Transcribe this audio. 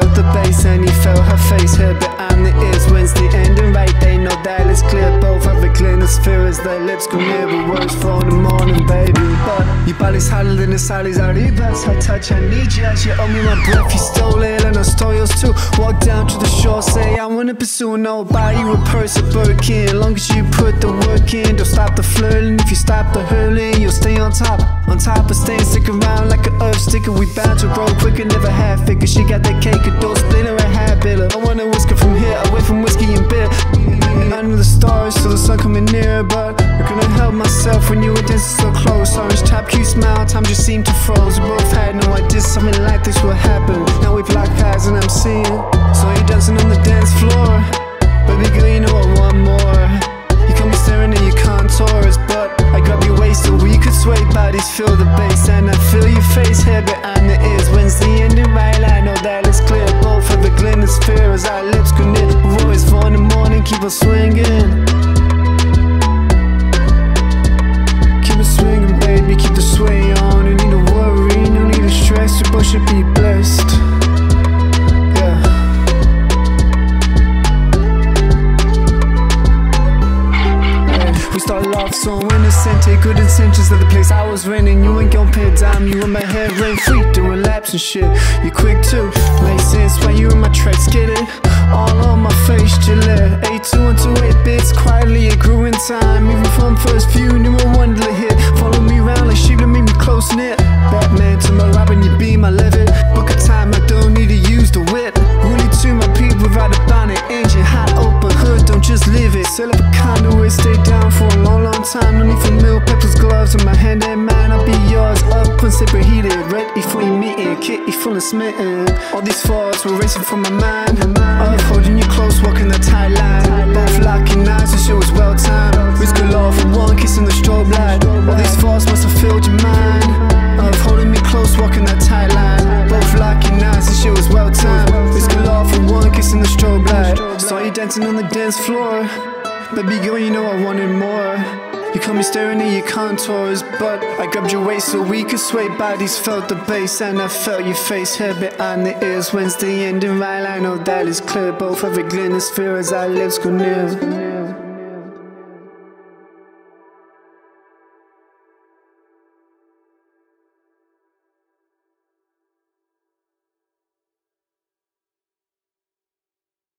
felt the bass and he felt her face. Hit behind the ears When's the ending? Right They know that. It's clear Both have reclined the fear as their lips go near But words for the morning baby. But your body's hotter than the sally's out Ebats, I touch, I need you You owe me my breath, you stole it. And I stole yours too. Walk down to the shore, say I wanna pursue Nobody will persevere, long as you put the work in Don't stop the flirting, if you stop the hurling You'll stay on top. On top of staying, stick around like an earth sticker. We bound to grow quicker, never half figure. She got that cake, a dough splitter, a habit. I wanna whisker from here, away from whiskey and beer. Under the stars, till the sun coming nearer, but I couldn't help myself when you were dancing so close. Orange top, cute smile, time just seemed to froze. We both had no idea something like this would happen. Now we've locked eyes and I'm seeing. So you dancing on the dance floor, feel the bass, and I feel your face here behind the ears. When's the ending right? Oh, I know that it's clear. Both have a glint sphere as our lips connect. Voice for in the morning, keep on swinging. Keep it swinging, baby, keep the so innocent, take good intentions of the place I was renting. You ain't gon' pay a dime, you in my head, rain free, doing laps and shit. You quick too, makes sense when you in my tracks, get it? All on my face, Gillette. A2 and 2 8 bits, quietly it grew in time. Even from first view, need for milk, peppers, gloves in my hand and mine. I'll be yours up and superheated. Right before you meet it, kitty full of smitten. All these thoughts were racing from my mind. Up holding you close, walking the tight line. Both locking eyes, this shit was well timed. Risk a law for one kiss in the strobe light. All these thoughts must have filled your mind. Up holding me close, walking that tight line. Both locking eyes, this shit was well timed. Risk a law for one kiss in the strobe light. Saw you dancing on the dance floor. Baby girl, you know I wanted more. You caught me staring at your contours, but I grabbed your waist so we could sway. Bodies felt the bass, and I felt your face here behind the ears. The ending right? I know that is clear. Both have a glint sphere as our lips go near.